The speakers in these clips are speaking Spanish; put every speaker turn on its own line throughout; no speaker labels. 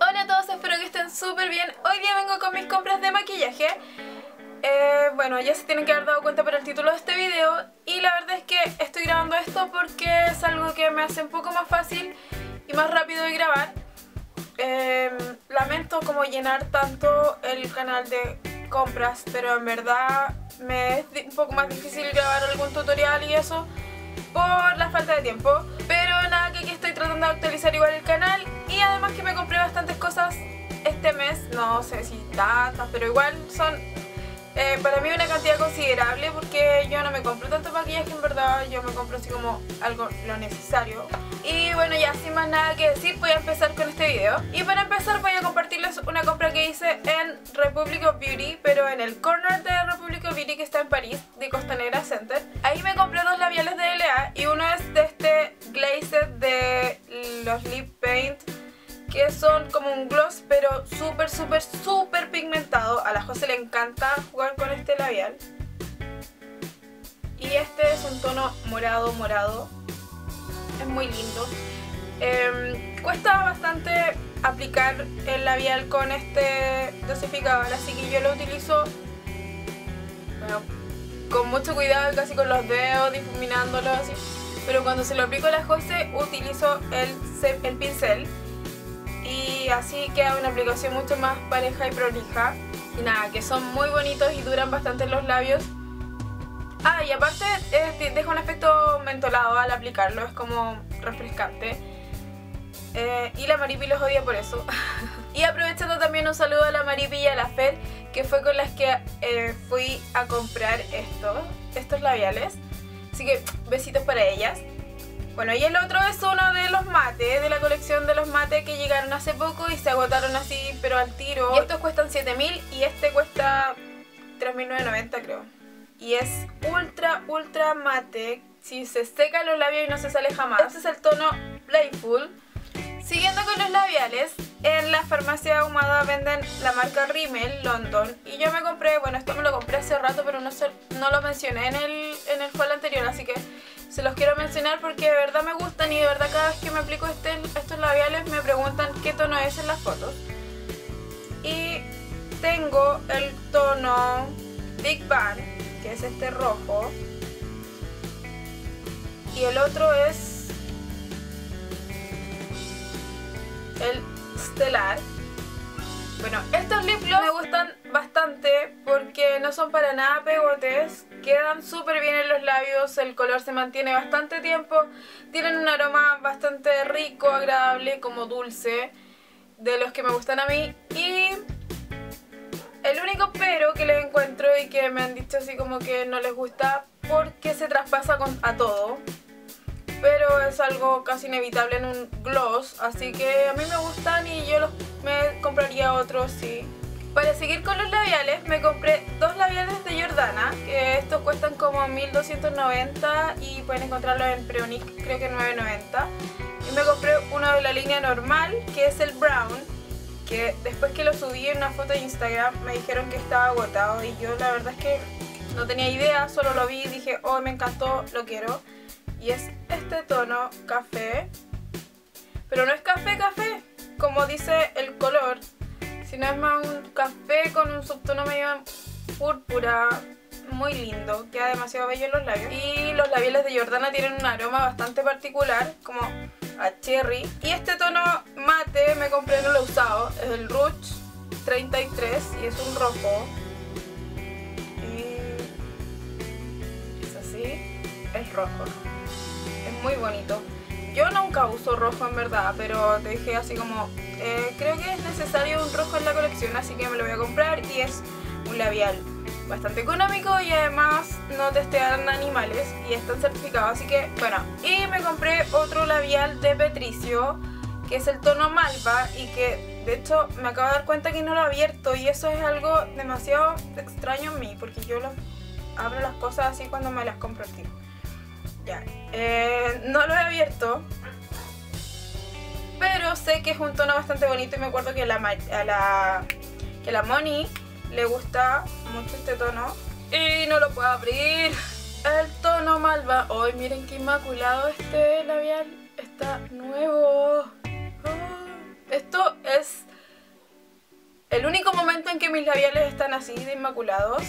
Hola a todos, espero que estén súper bien. Hoy día vengo con mis compras de maquillaje. Eh, bueno, ya se tienen que haber dado cuenta por el título de este video y la verdad es que estoy grabando esto porque es algo que me hace un poco más fácil y más rápido de grabar. Eh, lamento como llenar tanto el canal de compras, pero en verdad me es un poco más difícil grabar algún tutorial y eso por la falta de tiempo. Pero nada, que aquí estoy tratando de actualizar igual el canal además que me compré bastantes cosas este mes, no sé si tantas, pero igual son eh, para mí una cantidad considerable porque yo no me compro tanto maquillaje en verdad, yo me compro así como algo lo necesario. Y bueno, ya sin más nada que decir, voy a empezar con este video. Y para empezar voy a compartirles una compra que hice en Republic of Beauty, pero en el corner de Republic of Beauty que está en París, de Costanera Center. Ahí me compré dos labiales de LA y uno es de este glaze de los lip paint que son como un gloss pero súper súper súper pigmentado. A la José le encanta jugar con este labial. Y este es un tono morado morado. Es muy lindo. Em, cuesta bastante aplicar el labial con este dosificador, así que yo lo utilizo con mucho cuidado, casi con los dedos, difuminándolo así. Pero cuando se lo aplico a la José utilizo el, el pincel y así queda una aplicación mucho más pareja y prolija. Y nada, que son muy bonitos y duran bastante los labios. Ah, y aparte deja un efecto mentolado al aplicarlo, es como refrescante. Eh, y la Maripi los odia por eso. y aprovechando también un saludo a la Maripi y a la Fer, que fue con las que eh, fui a comprar estos, estos labiales. Así que besitos para ellas. Bueno, y el otro es uno de los mates, de la colección de los mates que llegaron hace poco y se agotaron así, pero al tiro. Y estos cuestan 7000 y este cuesta 3990 creo. Y es ultra, ultra mate. Si se seca los labios y no se sale jamás. Este es el tono Playful. Siguiendo con los labiales, en la farmacia ahumada venden la marca Rimmel London y yo me compré, bueno esto me lo compré hace rato pero no, no lo mencioné en el, en el haul anterior así que se los quiero mencionar porque de verdad me gustan y de verdad cada vez que me aplico este, estos labiales me preguntan qué tono es en las fotos y tengo el tono Big Bang que es este rojo y el otro es el Stellar. Bueno, estos lip gloss me gustan bastante porque no son para nada pegotes, quedan súper bien en los labios, el color se mantiene bastante tiempo, tienen un aroma bastante rico, agradable, como dulce, de los que me gustan a mí y el único pero que les encuentro y que me han dicho así como que no les gusta porque se traspasa a todo pero es algo casi inevitable en un gloss, así que a mí me gustan y yo los, me compraría otros, sí. Para seguir con los labiales me compré dos labiales de Jordana, que estos cuestan como 1290 y pueden encontrarlos en Preonic, creo que 990. Y me compré uno de la línea normal, que es el Brown, que después que lo subí en una foto de Instagram me dijeron que estaba agotado y yo la verdad es que no tenía idea, solo lo vi y dije, oh me encantó, lo quiero y es este tono café pero no es café café como dice el color sino es más un café con un subtono medio púrpura muy lindo, queda demasiado bello en los labios. Y los labiales de Jordana tienen un aroma bastante particular como a cherry. Y este tono mate me compré, no lo he usado, es el Rouge 33 y es un rojo. Y es así, es rojo. Muy bonito. Yo nunca uso rojo en verdad, pero te dije así como, eh, creo que es necesario un rojo en la colección, así que me lo voy a comprar y es un labial bastante económico y además no testean animales y están certificados, así que bueno. Y me compré otro labial de Petricio, que es el tono Malva y que de hecho me acabo de dar cuenta que no lo he abierto y eso es algo demasiado extraño en mí, porque yo lo abro las cosas así cuando me las compro, tío. Ya, eh, no lo he abierto. Pero sé que es un tono bastante bonito y me acuerdo que la, a la, que la Moni le gusta mucho este tono. Y no lo puedo abrir. El tono malva. Hoy miren qué inmaculado este labial. Está nuevo. Ah, esto es el único momento en que mis labiales están así de inmaculados,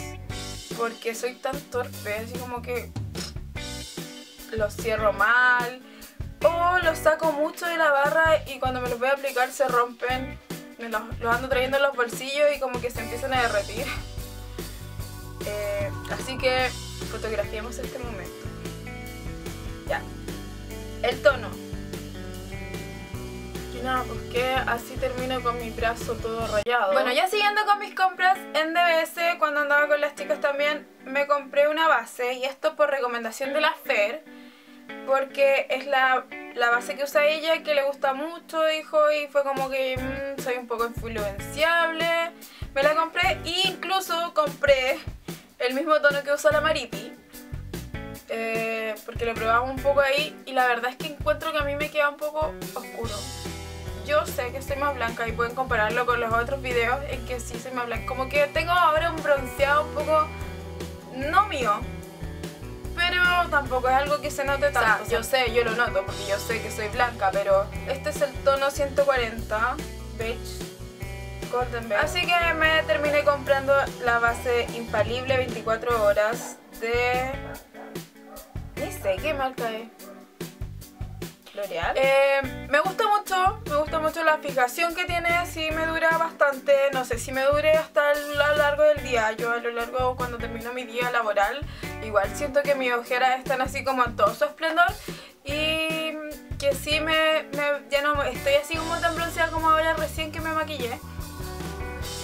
porque soy tan torpe, así como que los cierro mal, o los saco mucho de la barra y cuando me los voy a aplicar se rompen, me los, ando trayendo en los bolsillos y como que se empiezan a derretir. Eh, así que fotografiemos este momento. Ya. El tono. Y nada, pues que así termino con mi brazo todo rayado. Bueno, ya siguiendo con mis compras en DBS, cuando andaba con las chicas también, me compré una base. Y esto por recomendación de la Fer. Porque es la, base que usa ella, que le gusta mucho, dijo. Y fue como que mm, soy un poco influenciable. Me la compré e incluso compré el mismo tono que usa la Maripi. Eh, porque lo probamos un poco ahí y la verdad es que encuentro que a mí me queda un poco oscuro. Yo sé que estoy más blanca y pueden compararlo con los otros videos en que sí soy más blanca. Como que tengo ahora un bronceado un poco no mío, tampoco es algo que se note tanto. yo sé, yo lo noto porque yo sé que soy blanca, pero este es el tono 140 beige Así que me terminé comprando la base infalible 24 horas de... Ni sé qué marca es. L'Oreal. Eh, me gusta mucho, me gusta mucho la fijación que tiene, sí me dura bastante, no sé si me dure hasta el, a lo largo del día, yo a lo largo cuando termino mi día laboral, igual siento que mis ojeras están así como en todo su esplendor y que sí me, estoy así como tan bronceada como ahora recién que me maquillé.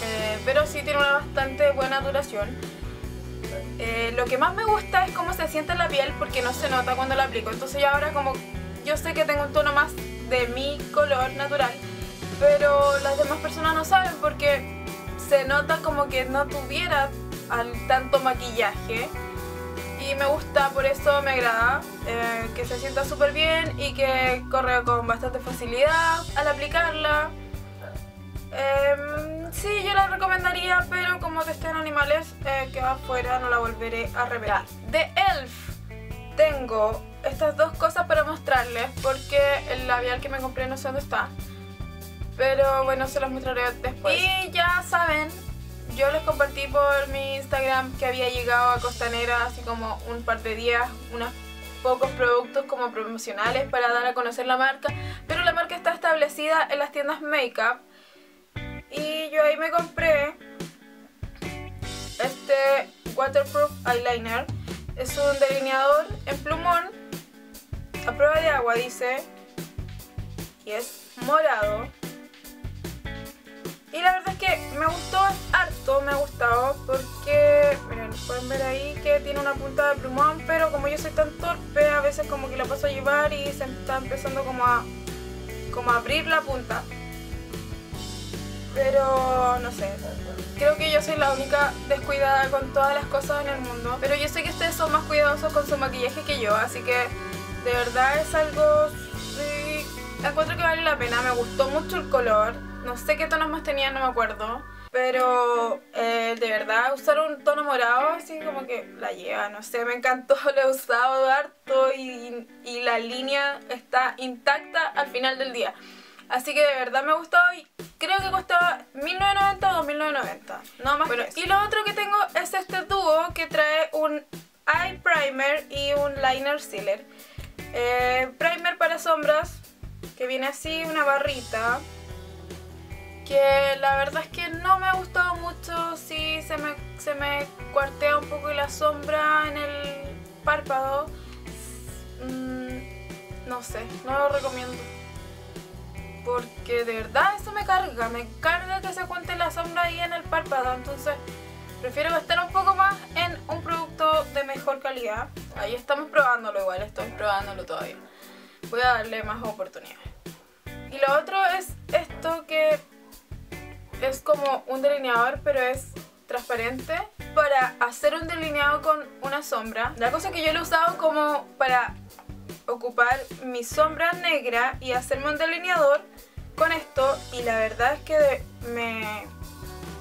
Eh, pero sí tiene una bastante buena duración. Eh, lo que más me gusta es cómo se siente en la piel porque no se nota cuando la aplico. Entonces ya ahora como yo sé que tengo un tono más de mi color natural, pero las demás personas no saben porque se nota como que no tuviera tanto maquillaje y me gusta, por eso me agrada, eh, que se sienta súper bien y que corre con bastante facilidad al aplicarla. Eh, Sí, yo la recomendaría, pero como testé en animales, eh, que va afuera, no la volveré a revelar. De ELF tengo estas dos cosas para mostrarles, porque el labial que me compré no sé dónde está. Pero bueno, se los mostraré después. Y ya saben, yo les compartí por mi Instagram que había llegado a Costanera así como un par de días, unos pocos productos como promocionales para dar a conocer la marca. Pero la marca está establecida en las tiendas Makeup y yo ahí me compré este waterproof eyeliner. Es un delineador en plumón a prueba de agua, dice. Y es morado. Y la verdad es que me gustó harto, me ha gustado porque, miren, pueden ver ahí que tiene una punta de plumón, pero como yo soy tan torpe, a veces como que la paso a llevar y se está empezando como a, como a abrir la punta. Pero no sé, creo que yo soy la única descuidada con todas las cosas en el mundo. Pero yo sé que ustedes son más cuidadosos con su maquillaje que yo, así que de verdad es algo... Sí, encuentro que vale la pena, me gustó mucho el color. No sé qué tonos más tenía, no me acuerdo. Pero eh, de verdad usar un tono morado así como que la lleva, no sé, me encantó, lo he usado harto y, y la línea está intacta al final del día. Así que de verdad me gustó y creo que costaba 1990 o 2990. No más. Bueno, y lo otro que tengo es este tubo que trae un eye primer y un liner sealer. Eh, primer para sombras, que viene así, una barrita. Que la verdad es que no me ha gustado mucho, si se me, se me cuartea un poco la sombra en el párpado. Mm, no sé, no lo recomiendo porque de verdad eso me carga, me carga que se cuente la sombra ahí en el párpado, entonces prefiero gastar un poco más en un producto de mejor calidad. Ahí estamos probándolo igual, estoy probándolo todavía. Voy a darle más oportunidades. Y lo otro es esto que es como un delineador, pero es transparente para hacer un delineado con una sombra. La cosa que yo lo he usado como para ocupar mi sombra negra y hacerme un delineador con esto y la verdad es que me,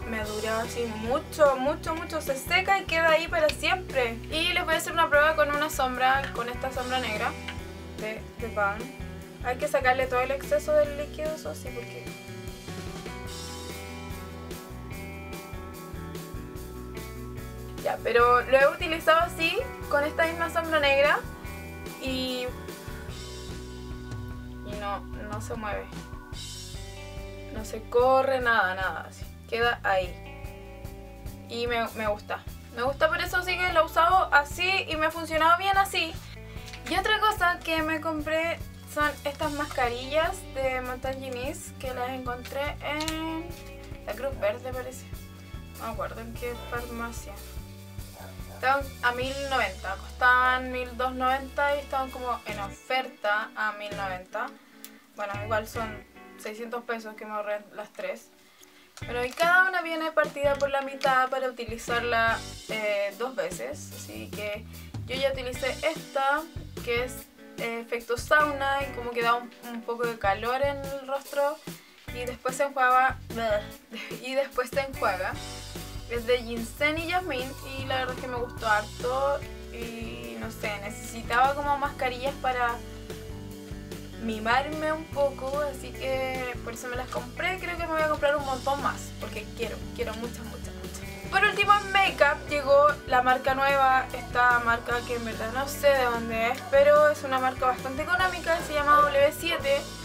me dura así mucho, mucho, mucho, se seca y queda ahí para siempre. Y les voy a hacer una prueba con una sombra, con esta sombra negra de, de pan. Hay que sacarle todo el exceso del líquido, eso sí, porque... Ya, pero lo he utilizado así, con esta misma sombra negra y... No, no se mueve. No se corre, nada, nada. Así. Queda ahí. Y me, me gusta. Me gusta por eso sí que lo he usado así y me ha funcionado bien así. Y otra cosa que me compré son estas mascarillas de Montañinis que las encontré en la Cruz Verde parece. No me acuerdo en qué farmacia. Estaban a 1090, costaban 1290 y estaban como en oferta a 1090. Bueno, igual son 600 pesos que me ahorré las tres. Pero y cada una viene partida por la mitad para utilizarla eh, dos veces. Así que yo ya utilicé esta, que es eh, efecto sauna y como que da un, un, poco de calor en el rostro. Y después se enjuaga. Y después se enjuaga. Es de ginseng y jasmine y la verdad es que me gustó harto. Y no sé, necesitaba como mascarillas para mimarme un poco, así que por eso me las compré. Creo que me voy a comprar un montón más, porque quiero, quiero muchas, muchas, muchas. Por último en Makeup llegó la marca nueva, esta marca que en verdad no sé de dónde es, pero es una marca bastante económica, se llama W7